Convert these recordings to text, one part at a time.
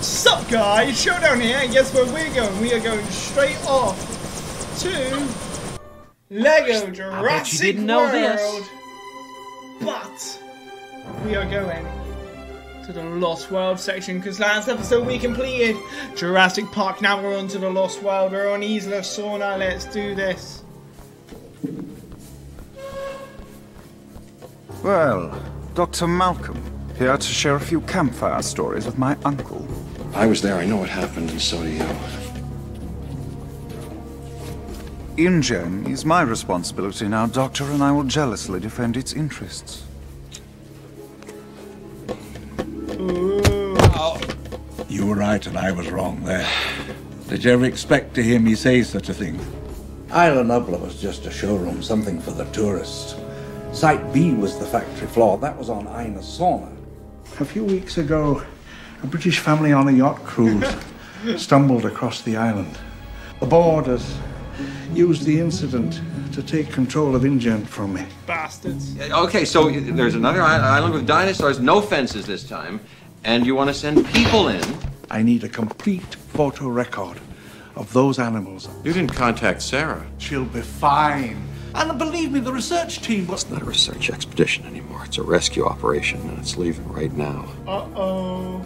Sup guys, Showdown here, and guess where we're going? We are going straight off to Lego Jurassic World. But we are going to the Lost World section because last episode we completed Jurassic Park. Now we're on to the Lost World. We're on Isla Sorna. Let's do this. Well, Dr. Malcolm, here to share a few campfire stories with my uncle. I was there, I know what happened, and so do you. InGen is my responsibility now, Doctor, and I will jealously defend its interests. You were right and I was wrong there. Did you ever expect to hear me say such a thing? Isla Nublar was just a showroom, something for the tourists. Site B was the factory floor. That was on Isla Sorna. A few weeks ago, a British family on a yacht cruise stumbled across the island. The boarders used the incident to take control of InGen from me. Bastards. Okay, so there's another island with dinosaurs, no fences this time, and you want to send people in. I need a complete photo record of those animals. You didn't contact Sarah. She'll be fine. And believe me, the research team was. It's not a research expedition anymore. It's a rescue operation, and it's leaving right now. Uh oh.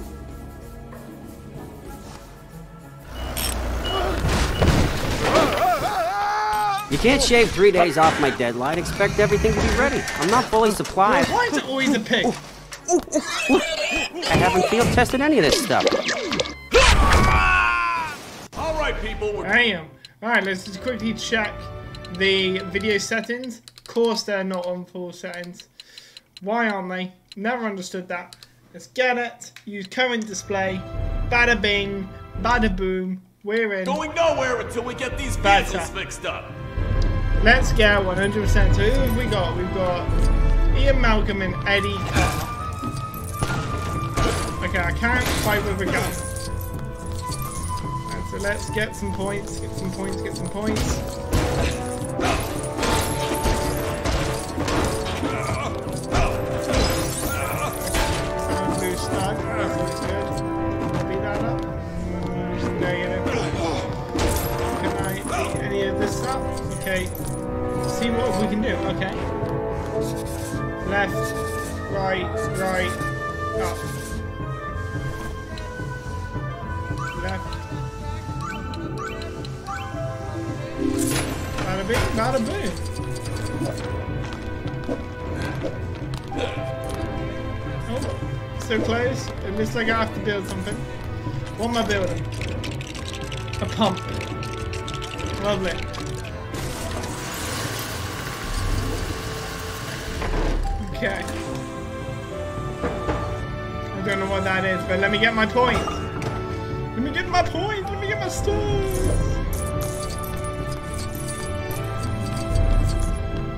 You can't shave three days off my deadline. Expect everything to be ready. I'm not fully supplied. Why is it always a pig? I haven't field tested any of this stuff. All right, people, we're Damn. Alright, let's just quickly check the video settings. Of course they're not on full settings. Why aren't they? Never understood that. Let's get it. Use current display. Bada bing. Bada boom. We're in. going nowhere until we get these Better. vehicles fixed up. Let's get 100%. So who have we got? We've got Ian Malcolm and Eddie Carr. Okay, I can't fight with a gun. And so let's get some points, get some points, get some points. Okay. See what we can do. Okay. Left, right, right, up. Left. Bada bing, bada boom. Oh, so close. It looks like I have to build something. What am I building? A pump. Lovely. Okay. I don't know what that is, but let me get my point. Let me get my point. Let me get my stars.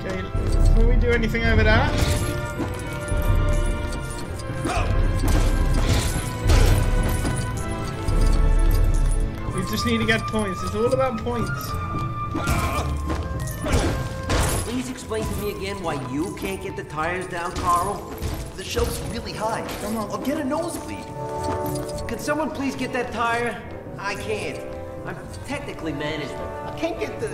Okay, before we do anything over there. We just need to get points. It's all about points. Please explain to me again why you can't get the tires down, Carl. The shelf's really high. Come on. I'll get a nosebleed. Can someone please get that tire? I can't. I'm technically management. I can't get the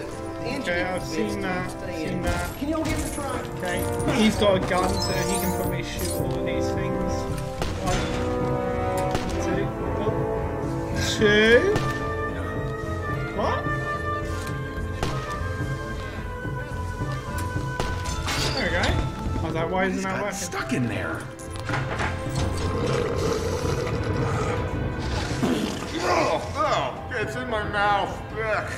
engine. Okay, I've seen that. Seen that. Can you all get the try? Okay, he's got a gun, so he can probably shoot all of these things. One, two, oh, two. I was like, why isn't that working? stuck in there. Oh, oh, it's in my mouth. Ugh.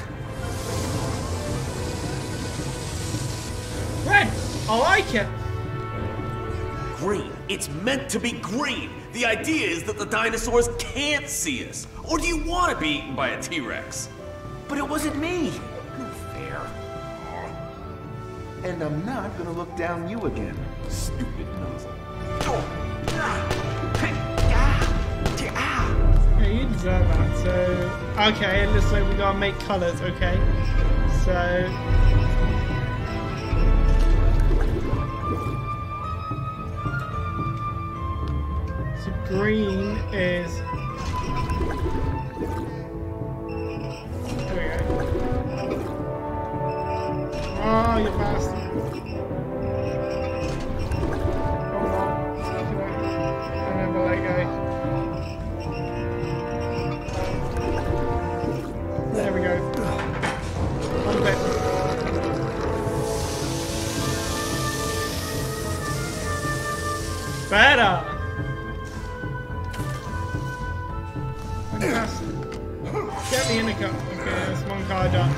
Red, I like it. Green. It's meant to be green. The idea is that the dinosaurs can't see us. Or do you want to be eaten by a T-Rex? But it wasn't me. No fair. And I'm not gonna look down you again. Stupid nozzle. You deserve that. So, okay, it looks like we gotta make colours, okay? So, green is there we go. Oh you bastard. Better! Get me in the car. Okay, that's one car done.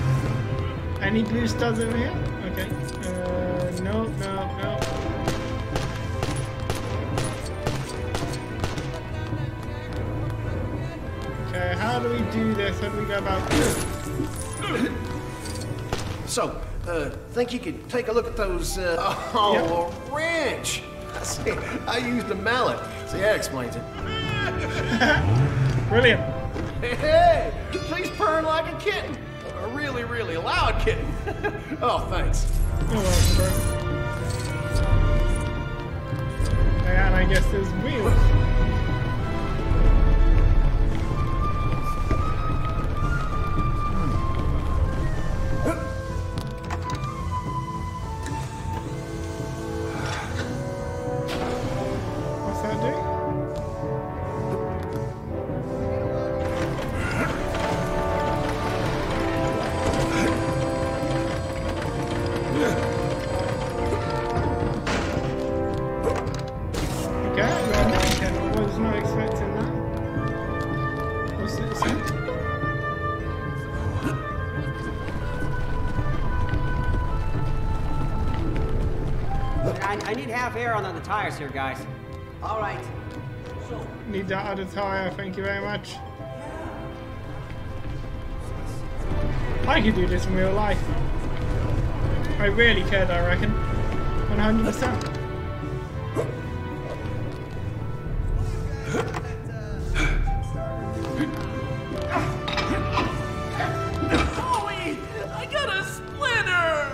Any blue studs over here? Okay. Uh, no, no, no. Okay, how do we do this? How do we go about this? So, uh, think you could take a look at those, uh... Oh, a wrench! See, I used a mallet. See, that explains it. Brilliant. Hey, hey, she's purring like a kitten. A really, really loud kitten. oh, thanks. Bro. And I guess there's wheels. I need air on the tires here, guys. All right. So Need that other tire, thank you very much. I could do this in real life. I really could, I reckon. 100%. Holy! I got a splinter!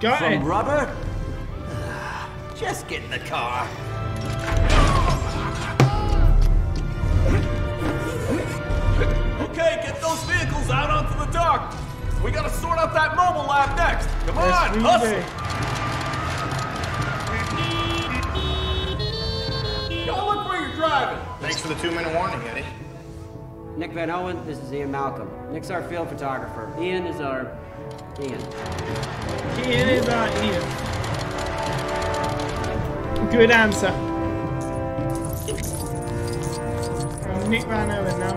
Got From it. rubber? Just get in the car. Okay, get those vehicles out onto the dock. We gotta sort out that mobile lab next. Come on, we hustle. do. Yo, look where you're driving. Thanks for the two-minute warning, Eddie. Nick Van Owen, this is Ian Malcolm. Nick's our field photographer. Ian is our... Ian. Ian is our Ian. Good answer. I'm Nick Van Owen now.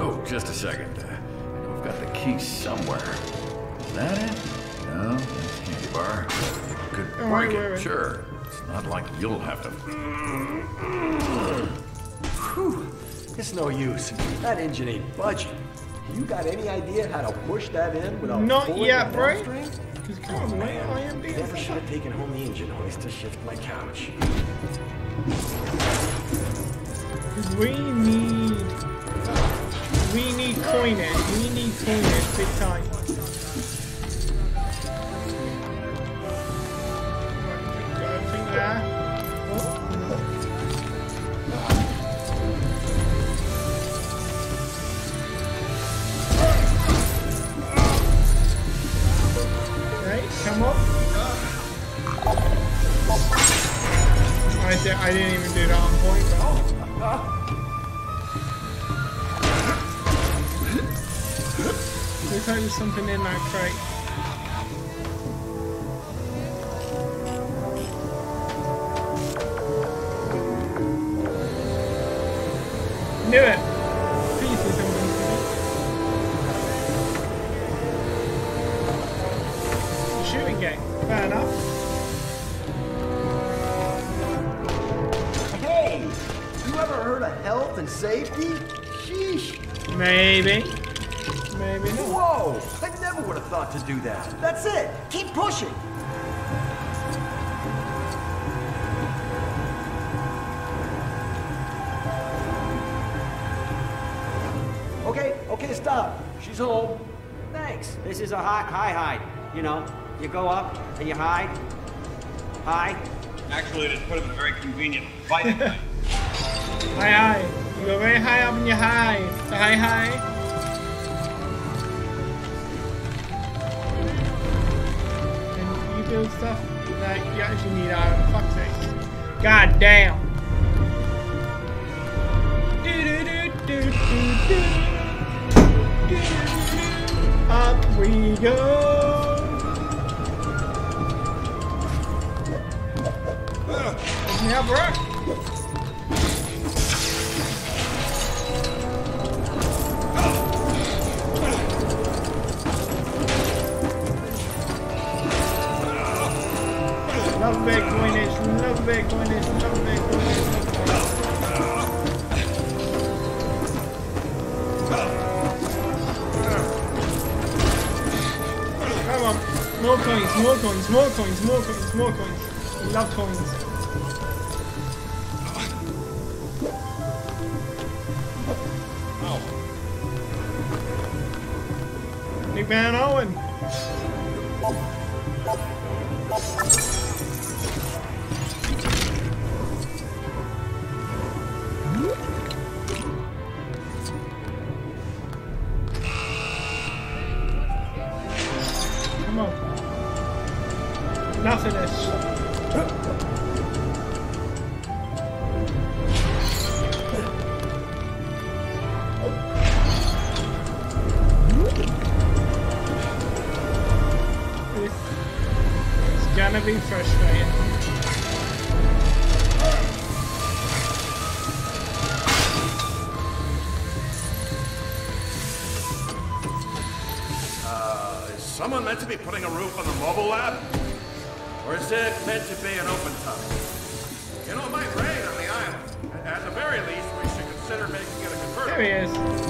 Oh, just a second. Uh, I know I've got the key somewhere. Is that it? No, that's candy bar. Could Oh, break wait, wait, it, wait. sure. It's not like you'll have to. Whew. It's no use. That engine ain't budging. You got any idea how to push that in without Not pulling yet, the bro. hamstring? Because come on, mate, I am being Never should have taken home the engine hoist to shift my couch. We need... We need coinage. We need coinage big time. Like there's something in that crate. Knew it! Go up and you hide. High. Actually, it put him in a very convenient fighting line. Hi, hi. You go very high up in your high. So hi, hi. build stuff that you actually need iron. Fuck's sake. God damn. Up we go. Coinage, love big coinage. Come on, more coins, more coins, more coins, more coins, more coins. Love coins. Man, Owen. Be putting a roof on the mobile lab? Or is it meant to be an open tub? You know, it might rain on the island. At the very least, we should consider making it a convertible. There he is.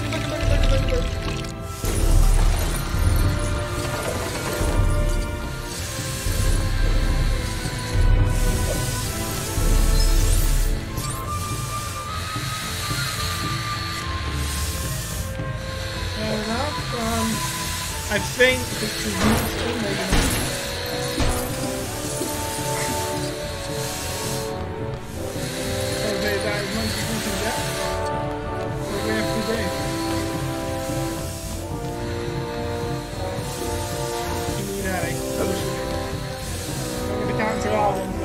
They're all.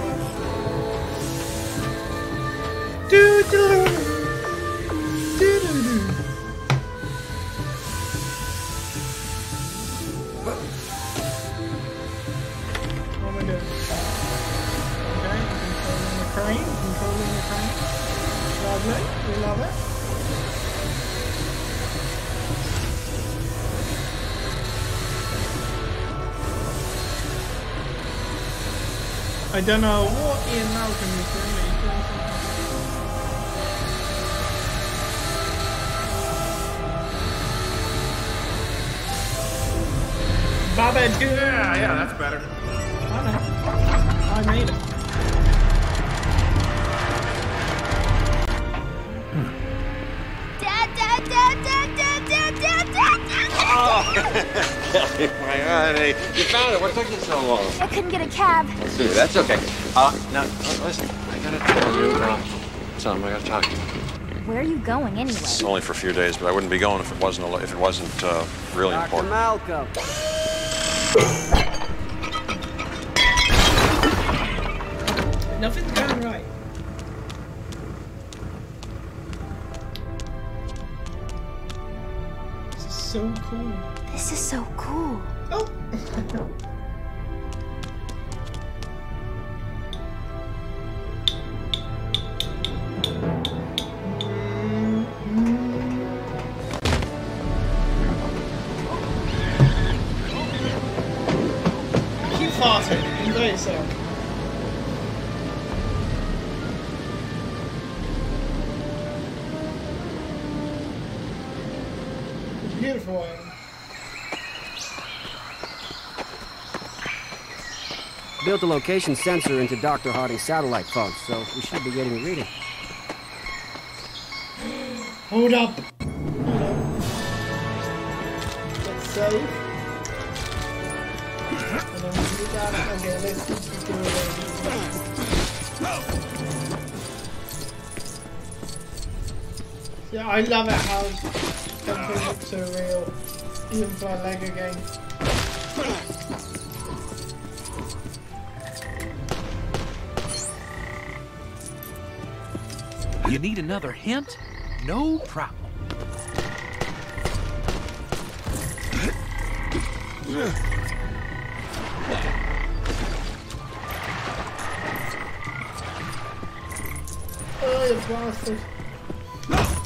I don't know what Ian Malcolm is doing, but he's doing something. Babadook! Yeah, yeah, that's better. I know. I made it. Dad, my honey. You found it. What took you so long? I couldn't get a cab. Dude, that's okay. Uh, now, listen, I gotta tell you, uh, son, I gotta talk to you. Where are you going anyway? It's only for a few days, but I wouldn't be going if it wasn't a, if it wasn't uh, really Dr. important. Malcolm. Nothing's going right. This is so cool. This is so cool. Oh. Keep farting. Enjoy yourself. Beautiful. Built a location sensor into Dr. Harding's satellite phone, so we should be getting a reading. Hold up. Let's save. Going. Yeah, I love it how something looks so real, even for a Lego game. You need another hint? No problem. Oh, you bastard.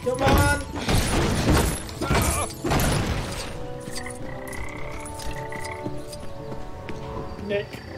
Come on! Nick.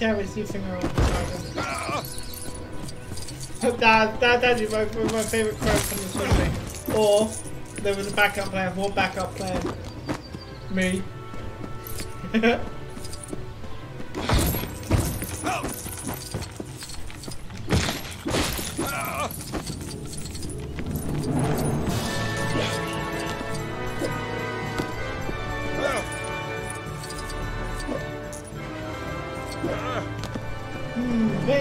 The island? that, that, that's my, my favourite quote from the movie. Or, there was a backup plan. What backup plan? Me.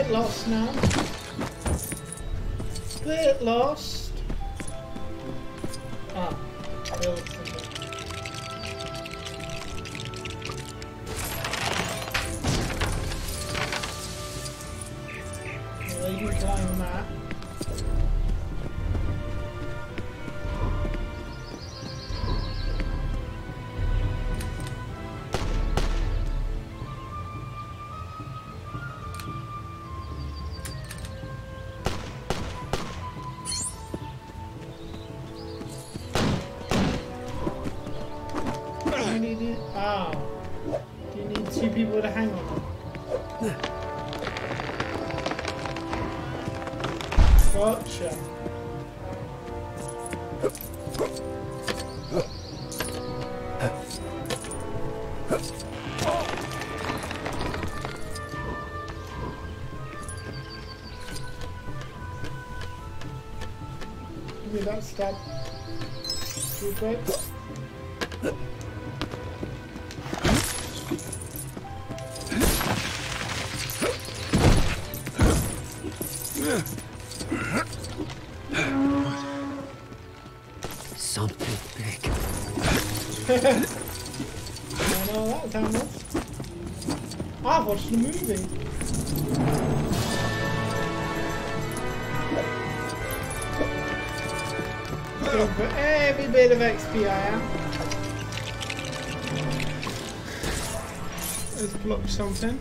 lost now. Bit lost. Oh. Do you need two people to hang on? Gotcha. Give me that stab. Real quick. That much. I've watched the movie. Go for every bit of XP I am. Let's block something.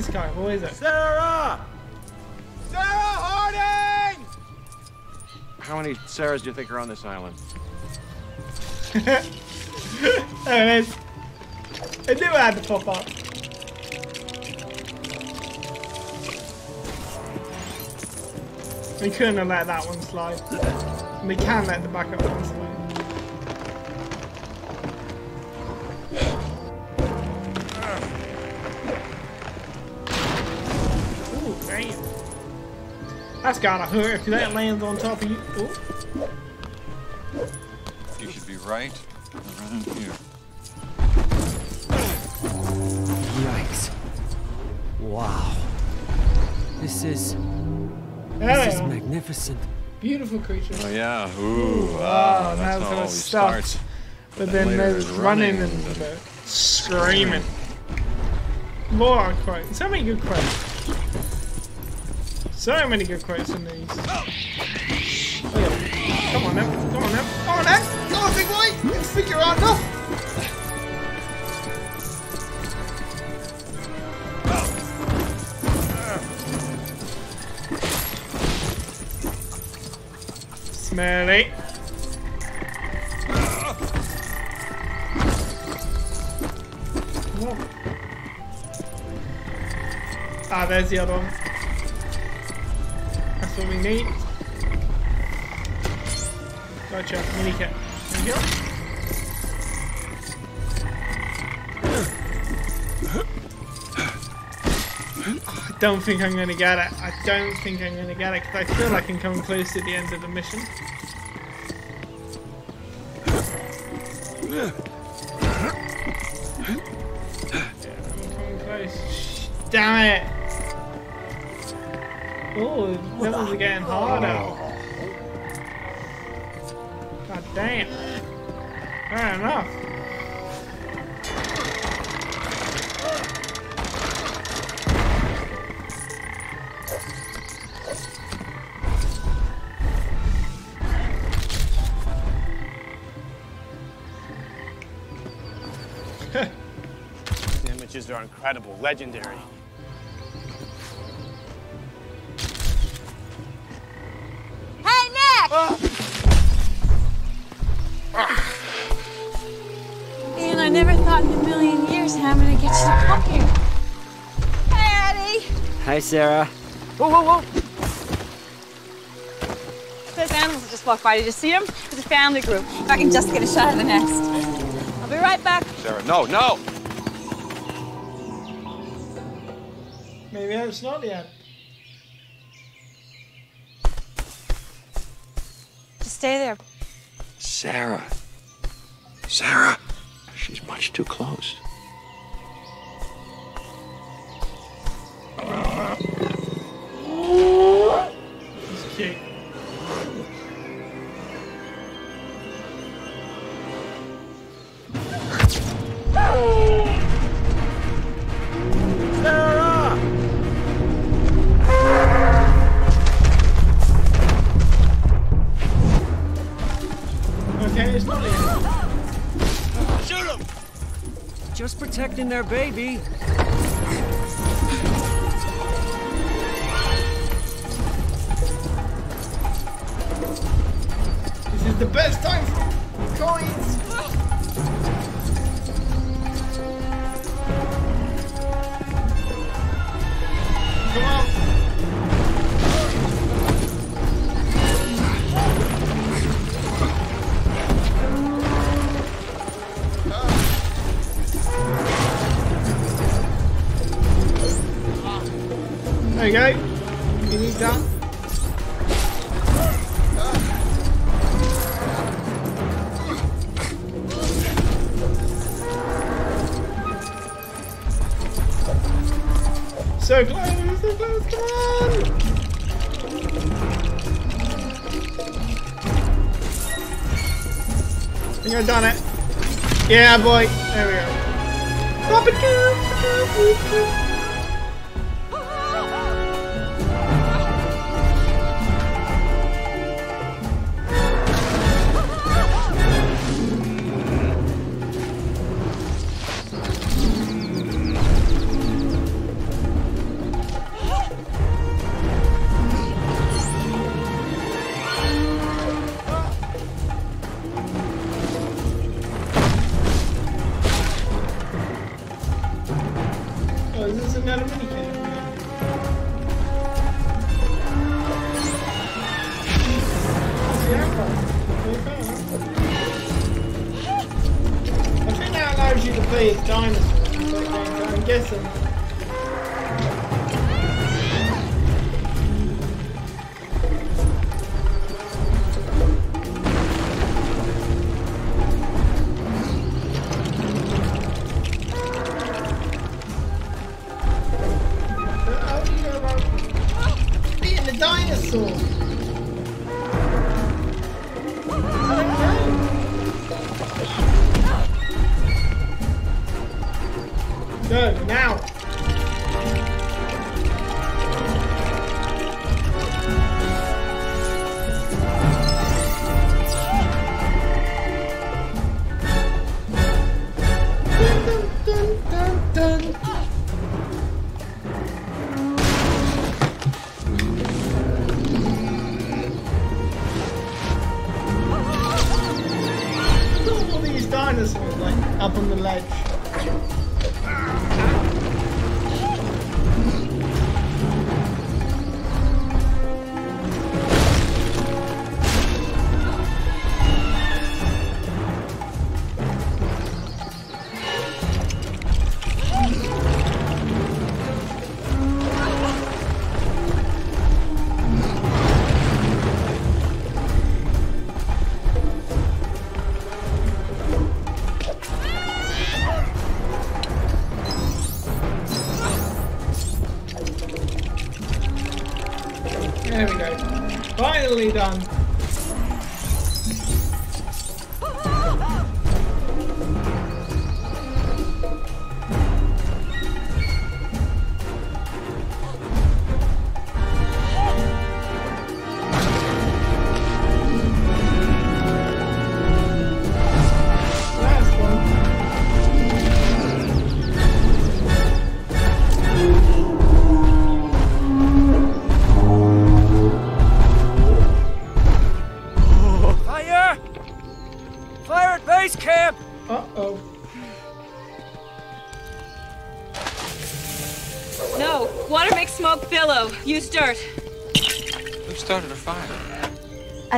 This guy? What is it? Sarah! Sarah Harding! How many Sarahs do you think are on this island? there it is. I knew I had to pop up. We couldn't have let that one slide. We can let the backup one slide. That's gotta hurt if that lands on top of you. Ooh. You should be right around here. Yikes. Wow. This is. There this is magnificent. Beautiful creature. Oh yeah. Ooh. Wow, Wow. now That's it's how it gonna always stop. starts. But then later there's there's running running and and- the screaming. More quotes. So many good quotes. So many good quotes in these. Oh, yeah. Come on now. Come on now. Come on now. Come on, big boy. You can figure out enough. Smelly. Ah, there's the other one. That's what. Gotcha, mini kit. There you go. I don't think I'm gonna get it. I don't think I'm gonna get it because I feel like I'm coming close to the end of the mission. Yeah, I'm coming close. Damn it! Levels are getting harder. God damn. Fair enough. Images are incredible, legendary. Hi, Sarah. Whoa, whoa, whoa! Those animals that just walked by, did you see them? It's a family group. If I can just get a shot of the nest. I'll be right back. Sarah, no, no! Maybe that's not the end. Just stay there. Sarah. Sarah. She's much too close. Their baby. This is the best time for coins. There you go. You need that. So close, so close, come on! I think I've done it. Yeah, boy. There we go. A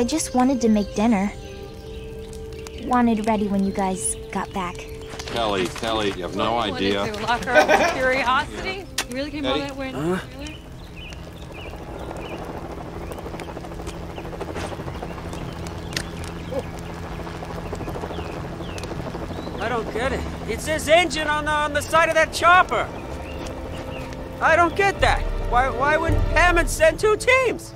I just wanted to make dinner. Wanted ready when you guys got back. Kelly, Kelly, you have no What idea. you lock her up with curiosity? You really came all that way? Huh? Really? I don't get it. It says InGen on the on the side of that chopper. I don't get that. Why why wouldn't Hammond send two teams?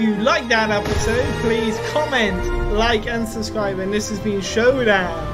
If you like that episode, please comment, like and subscribe. And this has been Showdown.